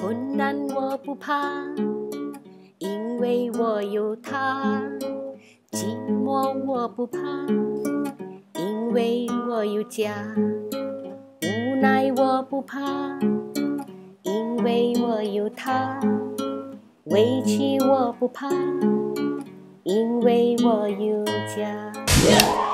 困难我不怕，因为我有他；寂寞我不怕，因为我有家；无奈我不怕，因为我有他；委屈我不怕，因为我有家。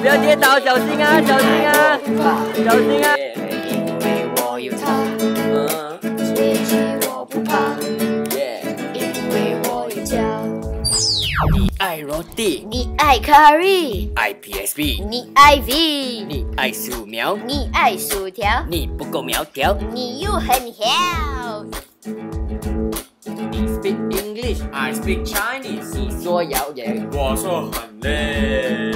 不要跌倒，小心啊，小心啊，小心啊！因为我有他，委屈我不怕，因为我有家。你爱罗蒂，你爱 curry，爱 PSB，你爱 V，你爱素描，你爱薯条，你不够苗条。你又很好。你 speak English，I speak Chinese。你说谣言，我说很累。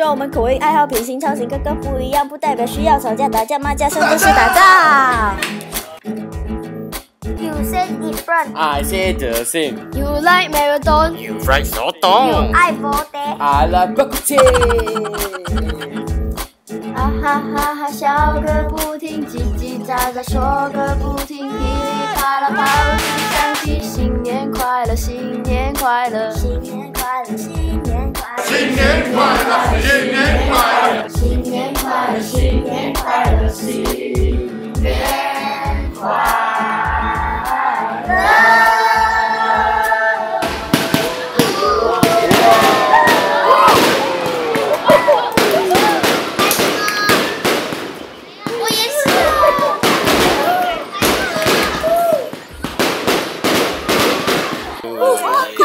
虽然我们口味、爱好、品行、操行各个不一样，不代表需要吵架、打架、骂架，甚至是打仗。You say it front, I say the same. you like marathon, You fried 手 you 冻。爱佛得，I love b a 哈哈哈哈笑个不停，叽叽喳喳说个不停，噼里啪啦跑去响起新年快乐，新年快乐，新年快乐，新年快乐，新年快乐，新年快乐！我也。